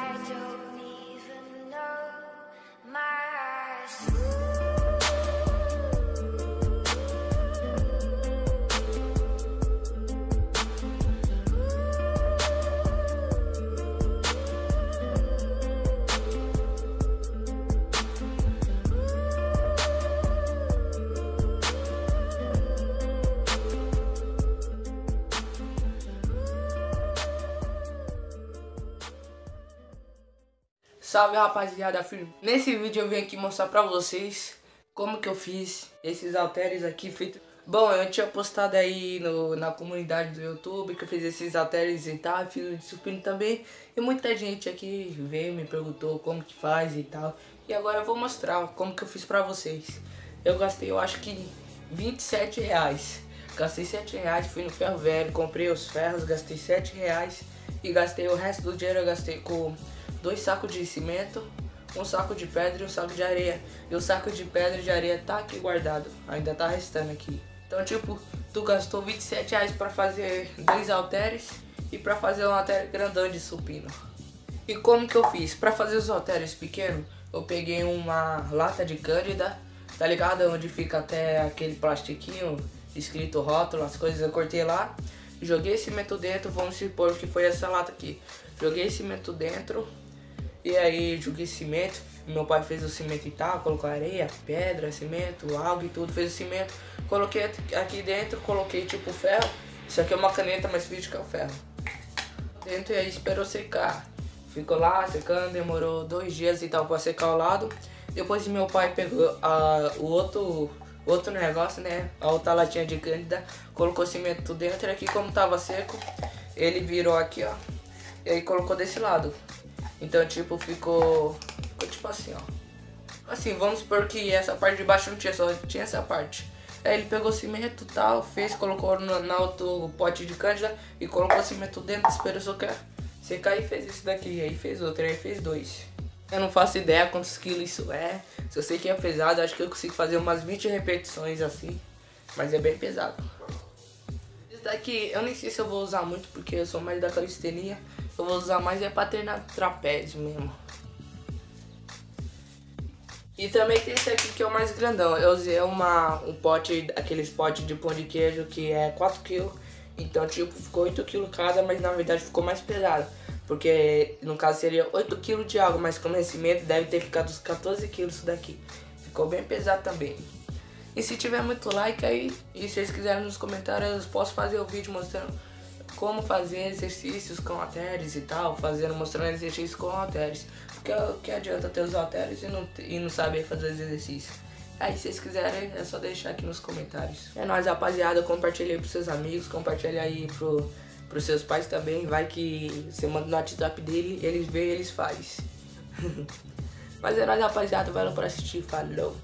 I do. Salve rapaziada, filho. Nesse vídeo eu vim aqui mostrar pra vocês como que eu fiz esses halteres aqui feito. Bom, eu tinha postado aí no, na comunidade do YouTube que eu fiz esses halteres e tal, fiz de supino também. E muita gente aqui veio me perguntou como que faz e tal. E agora eu vou mostrar como que eu fiz pra vocês. Eu gastei, eu acho que 27 reais. Gastei 7 reais, fui no ferro velho, comprei os ferros, gastei 7 reais. E gastei o resto do dinheiro, eu gastei com dois sacos de cimento, um saco de pedra e um saco de areia. E o saco de pedra e de areia tá aqui guardado, ainda tá restando aqui. Então, tipo, tu gastou 27 reais pra fazer dois halteres e pra fazer um halter grandão de supino. E como que eu fiz? Pra fazer os halteres pequenos, eu peguei uma lata de cândida, tá ligado? Onde fica até aquele plastiquinho escrito rótulo, as coisas eu cortei lá. Joguei cimento dentro, vamos supor que foi essa lata aqui. Joguei cimento dentro, e aí joguei cimento, meu pai fez o cimento e tal, colocou areia, pedra, cimento, água e tudo, fez o cimento. Coloquei aqui dentro, coloquei tipo ferro. Isso aqui é uma caneta mais forte que é o ferro. Dentro e aí esperou secar. Ficou lá secando, demorou dois dias e tal pra secar o lado. Depois meu pai pegou a, o outro outro negócio, né? A outra latinha de cândida, colocou cimento dentro e aqui como tava seco, ele virou aqui, ó. E aí colocou desse lado. Então, tipo, ficou, ficou tipo assim, ó. Assim, vamos supor que essa parte de baixo não tinha, só tinha essa parte. Aí ele pegou cimento e tal, fez, colocou no, no outro pote de cândida e colocou cimento dentro, esperou só que secar e fez isso daqui. Aí fez outro, aí fez dois. Eu não faço ideia quantos quilos isso é. Se eu sei que é pesado, acho que eu consigo fazer umas 20 repetições assim. Mas é bem pesado. Isso daqui eu nem sei se eu vou usar muito porque eu sou mais da calistenia eu vou usar mais é pra treinar trapézio mesmo. E também tem esse aqui que é o mais grandão. Eu usei uma, um pote, aqueles potes de pão de queijo que é 4kg. Então, tipo, ficou 8kg cada, mas na verdade ficou mais pesado. Porque no caso seria 8kg de água, mas com cimento deve ter ficado uns 14kg isso daqui. Ficou bem pesado também. E se tiver muito like aí, e se vocês quiserem nos comentários, eu posso fazer o vídeo mostrando como fazer exercícios com halteres e tal, fazendo, mostrando exercícios com halteres. Porque o que adianta ter os halteres e não, e não saber fazer os exercícios. Aí se vocês quiserem, é só deixar aqui nos comentários. É nóis, rapaziada, compartilha aí pros seus amigos, compartilha aí pro, pros seus pais também. Vai que você manda no WhatsApp dele, eles veem eles faz. Mas é nóis, rapaziada, valeu por assistir, falou.